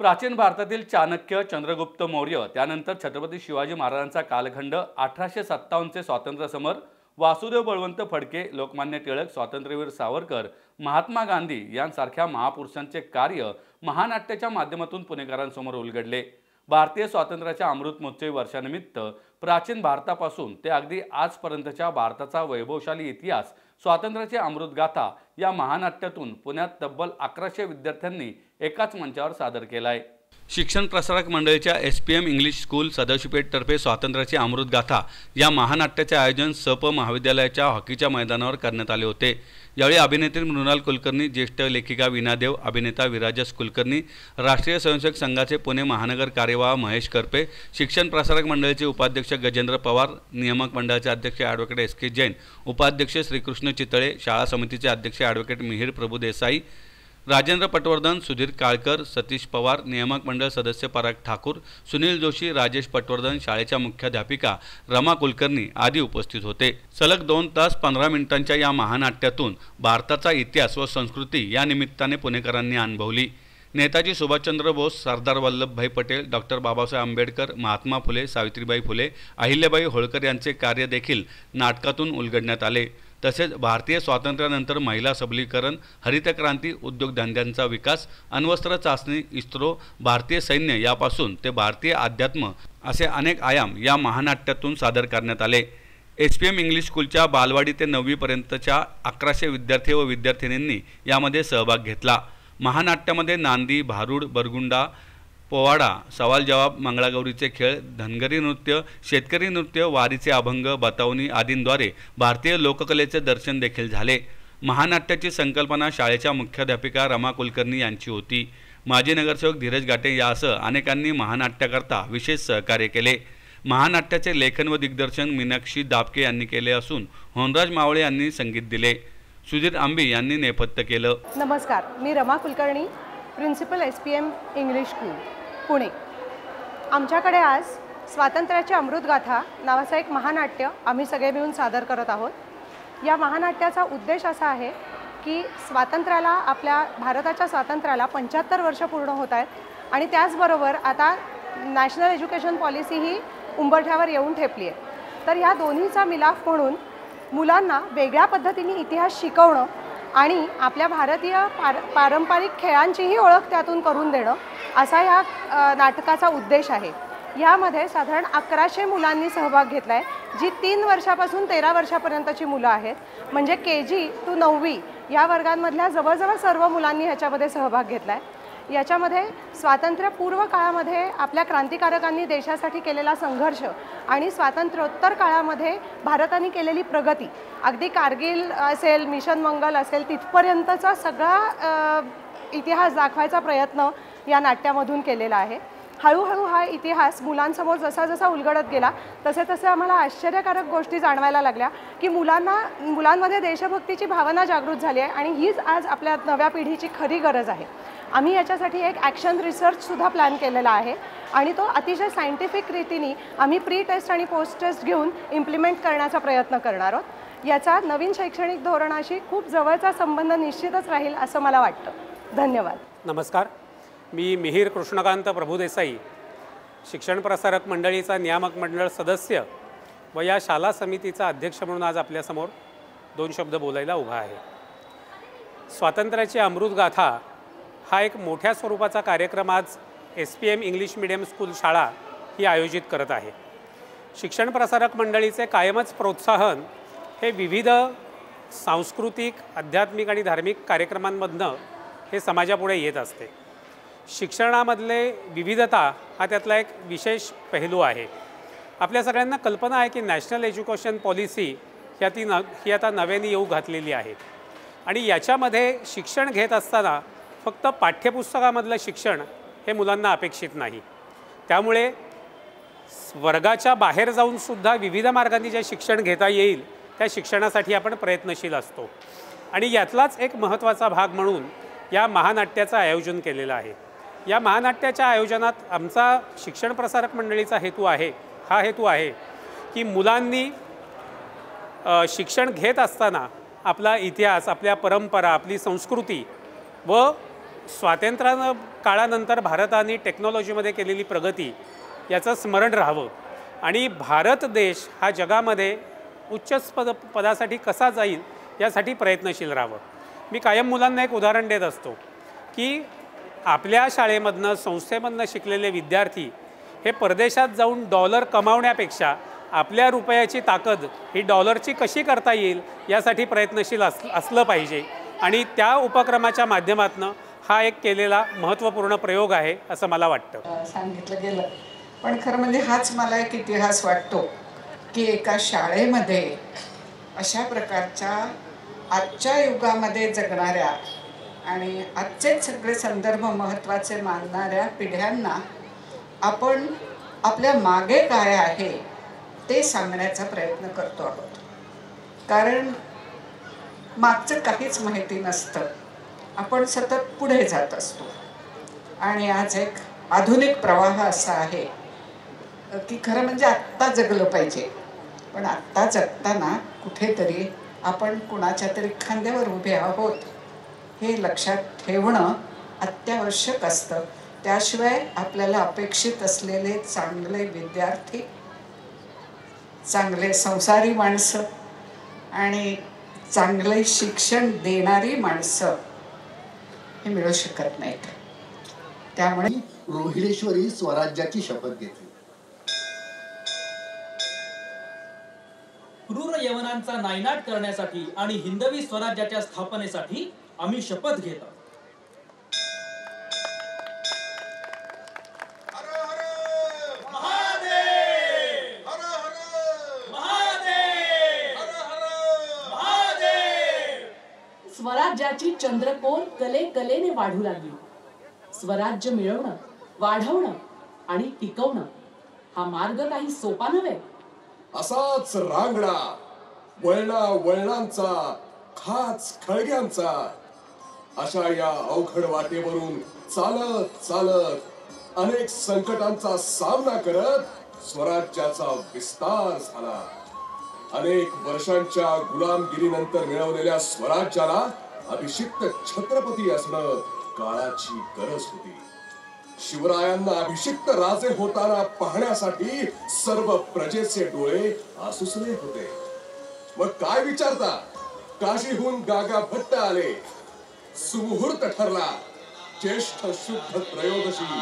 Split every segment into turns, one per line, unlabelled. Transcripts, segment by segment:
प्राचीन भारतातील चाणक्य चंद्रगुप्त मौर्य त्यानंतर छत्रपती शिवाजी महाराजांचा कालखंड अठराशे सत्तावन्नचे स्वातंत्र्य समर वासुदेव बळवंत फडके लोकमान्य टिळक स्वातंत्र्यवीर सावरकर महात्मा गांधी यांसारख्या महापुरुषांचे कार्य महानाट्याच्या माध्यमातून पुणेकरांसमोर उलगडले. भारतीय स्वातंत्र्याच्या अमृत महोत्सवी वर्षानिमित्त प्राचीन भारतापासून ते अगदी आजपर्यंतच्या भारताचा वैभवशाली इतिहास स्वातंत्र्याची अमृतगाथा या महानाट्यातून पुण्यात तब्बल अकराशे विद्यार्थ्यांनी एकाच मंचावर सादर केला आहे शिक्षण प्रसारक मंडळीच्या S P M English school सदाशिवपेठतर्फे स्वातंत्र्याची अमृतगाथा या महानाट्याचे आयोजन सप महाविद्यालयाच्या हॉकीच्या मैदानावर करण्यात आले होते. यावेळी अभिनेत्री मृणाल कुलकर्णी ज्येष्ठ लेखिका विनादेव अभिनेता विराजस कुलकर्णी राष्ट्रीय स्वयंसेवक संघाचे पुणे महानगर कार्यवाह महेश करपे शिक्षण प्रसारक मंडळाचे उपाध्यक्ष गजेंद्र पवार नियामक मंडळाचे अध्यक्ष ॲडव्होकेट एस के जैन उपाध्यक्ष श्रीकृष्ण चितळे शाळा समितीचे अध्यक्ष ॲडव्होकेट मिहीर प्रभू देसाई राजेंद्र पटवर्धन सुधीर काळकर सतीश पवार नियामक मंडळ सदस्य पराग ठाकूर सुनील जोशी राजेश पटवर्धन शाळेच्या मुख्याध्यापिका रमा कुलकर्णी आदी उपस्थित होते. सलग दोन तास पंधरा मिनिटांच्या या महानाट्यातून भारताचा इतिहास व संस्कृती या निमित्ताने पुणेकरांनी अनुभवली. नेताजी सुभाषचंद्र बोस सरदार वल्लभभाई पटेल डॉक्टर बाबासाहेब आंबेडकर महात्मा फुले सावित्रीबाई फुले अहिल्याबाई होळकर यांचे कार्य देखील नाटकातून उलगडण्यात आले. तसेच भारतीय स्वातंत्र्यानंतर महिला सबलीकरण हरित क्रांती उद्योगधंद्यांचा विकास अण्वस्त्र चाचणी इस्रो भारतीय सैन्य यापासून ते भारतीय अध्यात्म असे अनेक आयाम या महानाट्यातून सादर करण्यात आले. एस पी एम इंग्लिश स्कूलच्या बालवाडी ते नववीपर्यंतच्या अकराशे विद्यार्थी व विद्यार्थिनींनी यामध्ये सहभाग घेतला. महानाट्यामध्ये नांदी भारूड बरगुंडा पोवाडा सवाल जवाब मंगळागौरीचे खेळ धनगरी नृत्य शेतकरी नृत्य वारीचे अभंग बतावणी आदींद्वारे भारतीय लोककलेचे दर्शन देखील झाले. महानाट्याची संकल्पना शाळेच्या मुख्याध्यापिका रमा कुलकर्णी यांची होती. माजी नगरसेवक धीरज गाटे यासह अनेकांनी महानाट्याकरता विशेष सहकार्य केले. महानाट्याचे लेखन व दिग्दर्शन मीनाक्षी दाबके यांनी केले असून होनराज मावळे यांनी संगीत दिले. सुधीर आंबी यांनी नेपथ्य केलं.
नमस्कार मी Rama Kulkarni. Principal S P M English school Pune आमच्याकडे आज स्वातंत्र्याची अमृतगाथा नावाचं एक महानाट्य आम्ही सगळे मिळून सादर करत आहोत. या महानाट्याचा उद्देश असा आहे की स्वातंत्र्याला आपल्या भारताच्या स्वातंत्र्याला पंच्याहत्तर वर्ष पूर्ण होत आहेत आणि त्याचबरोबर आता नॅशनल एज्युकेशन पॉलिसी ही उंबरठ्यावर येऊन ठेपली आहे. तर ह्या दोन्हीचा मिलाफ म्हणून मुलांना वेगळ्या पद्धतीने इतिहास शिकवणं आणि आपल्या भारतीय पार पारंपरिक खेळांचीही ओळख त्यातून करून देणं असा ह्या नाटकाचा उद्देश आहे. यामध्ये साधारण अकराशे मुलांनी सहभाग घेतला आहे जी तीन वर्षापासून तेरा वर्षापर्यंतची मुलं आहेत. म्हणजे के जी टू नववी या वर्गांमधल्या जवळजवळ सर्व मुलांनी ह्याच्यामध्ये सहभाग घेतला आहे याच्यामध्ये स्वातंत्र्यपूर्व काळामध्ये आपल्या क्रांतिकारकांनी देशासाठी केलेला संघर्ष आणि स्वातंत्र्योत्तर काळामध्ये भारताने केलेली प्रगती. अगदी कारगिल असेल मिशन मंगल असेल तिथपर्यंतचा सगळा इतिहास दाखवायचा प्रयत्न या नाट्यामधून केलेला आहे. हळूहळू हा इतिहास मुलांसमोर जसा जसा उलगडत गेला तसे तसे आम्हाला आश्चर्यकारक गोष्टी जाणवायला लागल्या की मुलांना मुलांमध्ये देशभक्तीची भावना जागृत झाली आहे आणि हीच आज आपल्या नव्या पिढीची खरी गरज आहे. आम्ही याच्यासाठी एक ॲक्शन रिसर्चसुद्धा प्लॅन केलेला आहे. आणि तो अतिशय सायंटिफिक रीतीने आम्ही प्री टेस्ट आणि पोस्ट टेस्ट घेऊन इम्प्लिमेंट करण्याचा प्रयत्न करणार आहोत. याचा नवीन शैक्षणिक धोरणाशी खूप जवळचा संबंध निश्चितच राहील असं मला वाटतं. धन्यवाद.
नमस्कार. मी मिहीर कृष्णकांत प्रभुदेसाई शिक्षण प्रसारक मंडळीचा नियामक मंडळ सदस्य व या शाला समितीचा अध्यक्ष म्हणून आज आपल्यासमोर दोन शब्द बोलायला उभा आहे. स्वातंत्र्याची अमृतगाथा हा एक मोठ्या स्वरूपाचा कार्यक्रम आज S P M English medium school शाळा ही आयोजित करत आहे. शिक्षण प्रसारक मंडळीचे कायमच प्रोत्साहन हे विविध सांस्कृतिक आध्यात्मिक आणि धार्मिक कार्यक्रमांमधनं हे समाजापुढे येत असते. शिक्षणामधले विविधता हा त्यातला एक विशेष पैलू आहे. आपल्या सगळ्यांना कल्पना आहे की नॅशनल एज्युकेशन पॉलिसी ह्या ती न ही आता नव्याने येऊ घातलेली आहे. आणि याच्यामध्ये शिक्षण घेत असताना फक्त पाठ्यपुस्तकामधलं शिक्षण हे मुलांना अपेक्षित नाही. त्यामुळे वर्गाच्या बाहेर जाऊनसुद्धा विविध मार्गांनी जे शिक्षण घेता येईल त्या शिक्षणासाठी आपण प्रयत्नशील असतो. आणि यातलाच एक महत्त्वाचा भाग म्हणून या महानाट्याचं आयोजन केलेलं आहे. या महानाट्याच्या आयोजनात आमचा शिक्षण प्रसारक मंडळीचा हेतू आहे हा हेतू आहे की मुलांनी शिक्षण घेत असताना आपला इतिहास आपल्या परंपरा आपली संस्कृती व स्वातंत्र्यानं काळानंतर भारताने टेक्नॉलॉजीमध्ये केलेली प्रगती याचं स्मरण राहावं. आणि भारत देश हा जगामध्ये उच्च पद पदासाठी कसा जाईल यासाठी प्रयत्नशील राहावं. मी कायम मुलांना एक उदाहरण देत असतो की आपल्या शाळेमधनं संस्थेमधनं शिकलेले विद्यार्थी हे परदेशात जाऊन डॉलर कमावण्यापेक्षा आपल्या रुपयाची ताकद ही डॉलरची कशी करता येईल यासाठी प्रयत्नशील अस असलं पाहिजे. आणि त्या उपक्रमाच्या माध्यमातून हा एक केलेला महत्त्वपूर्ण प्रयोग आहे असं मला वाटतं.
सांगितलं गेलं. पण खरं म्हणजे हाच मला एक इतिहास वाटतो की एका शाळेमध्ये अशा प्रकारच्या आजच्या युगामध्ये जगणाऱ्या आणि आजचेच सगळे संदर्भ महत्त्वाचे मानणाऱ्या पिढ्यांना आपण आपल्या मागे काय आहे ते सांगण्याचा प्रयत्न करतो आहोत. कारण मागचं काहीच माहिती नसतं. आपण सतत पुढे जात असतो. आणि आज एक आधुनिक प्रवाह असा आहे की खरं म्हणजे आत्ता जगलं पाहिजे. पण आत्ता जगताना कुठेतरी आपण कुणाच्या तरी खांद्यावर उभे आहोत हे लक्षात ठेवणं अत्यावश्यक असतं. त्याशिवाय आपल्याला अपेक्षित असलेले चांगले विद्यार्थी चांगले संसारी माणसं आणि चांगले शिक्षण देणारी माणसं हे मिळू शकत नाहीत. त्यामुळे
रोहिणेश्वरी स्वराज्याची शपथ घेतली.
क्रूर यवनांचा नायनाट करण्यासाठी आणि हिंदवी स्वराज्याच्या स्थापनेसाठी आम्ही शपथ घेत
स्वराज्याची चंद्रकोर कले कलेने वाढू लागली. स्वराज्य मिळवणं वाढवणं आणि टिकवणं हा मार्ग काही सोपा नव्हे.
असाच रांगडा वळणा वळणांचा खाच खळग्यांचा. अशा या अवघड वाटेवरून चालत चालत अनेक संकटांचा सामना करत स्वराज्याचा विस्तार झाला. अनेक वर्षांच्या गुलामगिरीनंतर मिळवलेल्या स्वराज्याला अभिषिक्त छत्रपती असणं काळाची गरज होती. शिवरायांना अभिषिक्त राजे होताना पाहण्यासाठी सर्व प्रजेचे डोळे आसुसले होते. मग काय विचारता? काशीहून गागा भट्ट आले. सुमुहूर्त ठरला. ज्येष्ठ शुद्ध त्रयोदशी.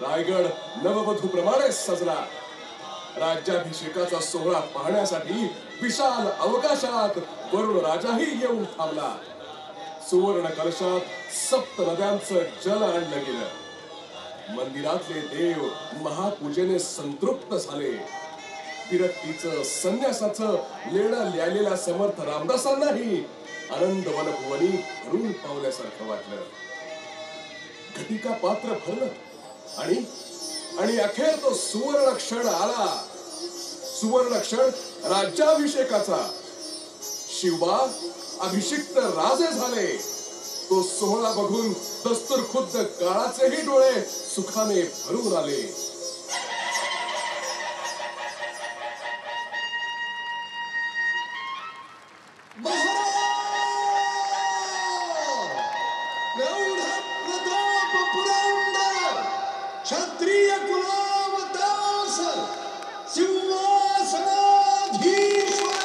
रायगड नववधू प्रमाणे सजला राज्याभिषेकाचा सोहळा पाहण्यासाठी विशाल अवकाशात वरुण राजाही येऊन थांबला सुवर्ण कलशात सप्त नद्यांचं जल आणलं गेलं मंदिरातले देव महापूजेने संतृप्त झाले विरक्तीचं संन्यासाचं लेण लिहिलेल्या समर्थ रामदासांनाही आनंद वनभुवनी भरून पावल्यासारखं वाटलं. घटिका पात्र भरलं आणि आणि अखेर तो सुवर्ण क्षण आला. सुवर्ण क्षण राज्याभिषेकाचा. शिवबा अभिषिक्त राजे झाले. तो सोहळा बघून दस्तूर खुद्द काळाचेही डोळे सुखाने भरून आले.
triangular dança, Silva
Sanadishwar,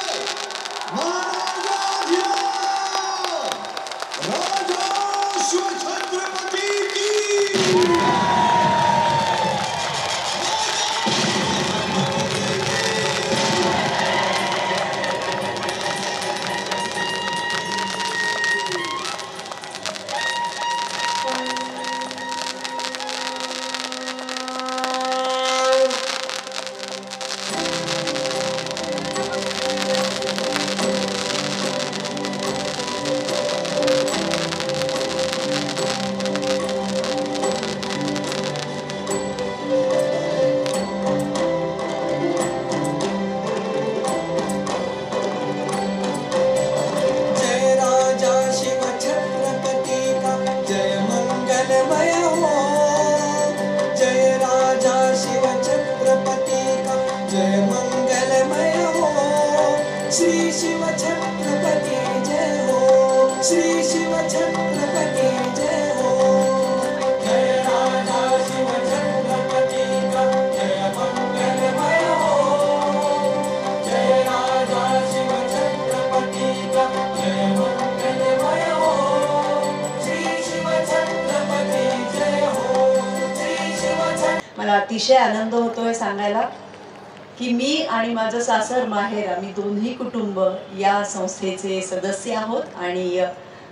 अतिशय आनंद होतोय सांगायला की मी आणि माझं सासर माहेर आम्ही दोन्ही कुटुंब या संस्थेचे सदस्य आहोत आणि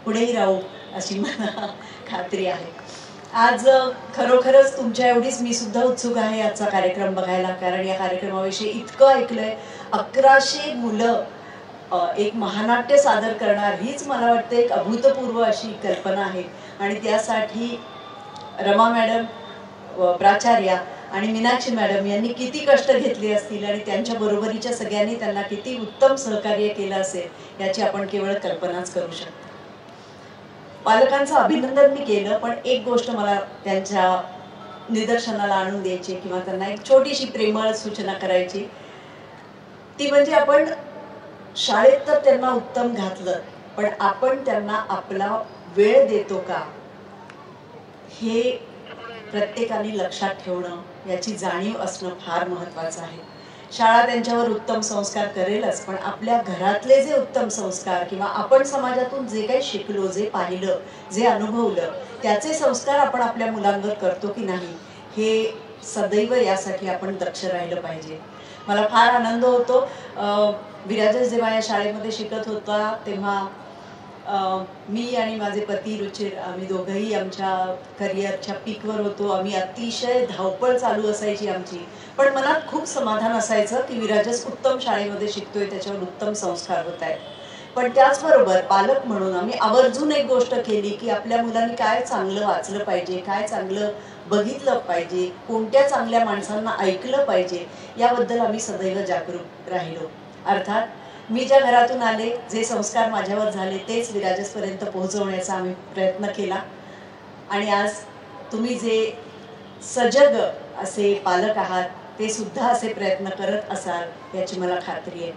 पुढेही राहू अशी मला खात्री आहे. आज खरोखरच तुमच्या एवढीच मी सुद्धा उत्सुक आहे आजचा कार्यक्रम बघायला कारण या कार्यक्रमाविषयी इतकं ऐकलंय. अकराशे मुलं एक महानाट्य सादर करणार हीच मला वाटते एक अभूतपूर्व अशी कल्पना आहे. आणि त्यासाठी रमा मॅडम प्राचार्या आणि मीनाक्षी मॅडम यांनी किती कष्ट घेतले असतील आणि त्यांच्या बरोबरीच्या सगळ्यांनी त्यांना किती उत्तम सहकार्य केलं असेल याची आपण केवळ कल्पनाच करू शकतो. पालकांचं अभिनंदन मी केलं पण एक गोष्ट मला त्यांच्या निदर्शनाला आणून द्यायची किंवा त्यांना एक छोटीशी प्रेमळ सूचना करायची. ती म्हणजे आपण शाळेत तर त्यांना उत्तम घातलं पण आपण त्यांना आपला वेळ देतो का? हे प्रत्येकाने लक्षात ठेवणं याची जाणीव असणं फार महत्वाचं आहे. शाळा त्यांच्यावर उत्तम संस्कार करेलच पण आपल्या घरातले जे उत्तम संस्कार किंवा आपण समाजातून जे काही शिकलो जे पाहिलं जे अनुभवलं त्याचे संस्कार आपण आपल्या मुलांवर करतो की नाही हे सदैव यासाठी आपण दक्ष राहिलं पाहिजे. मला फार आनंद होतो. विराजस जेव्हा या शाळेमध्ये शिकत होता तेव्हा मी आणि माझे पती रुचिर आम्ही दोघंही आमच्या करिअरच्या पीकवर होतो. आम्ही अतिशय धावपळ चालू असायची आमची. पण मनात खूप समाधान असायचं की विराजस उत्तम शाळेमध्ये शिकतोय त्याच्यावर उत्तम संस्कार होत आहेत पण त्याचबरोबर पालक म्हणून आम्ही आवर्जून एक गोष्ट केली की आपल्या मुलांनी काय चांगलं वाचलं पाहिजे काय चांगलं बघितलं पाहिजे कोणत्या चांगल्या माणसांना ऐकलं पाहिजे याबद्दल आम्ही सदैव जागरूक राहिलो. अर्थात मी ज्या घरातून आले जे संस्कार माझ्यावर झाले तेच विराजसपर्यंत पोहोचवण्याचा आम्ही प्रयत्न केला. आणि आज तुम्ही जे सजग असे पालक आहात ते सुद्धा असे प्रयत्न करत असाल याची मला खात्री आहे.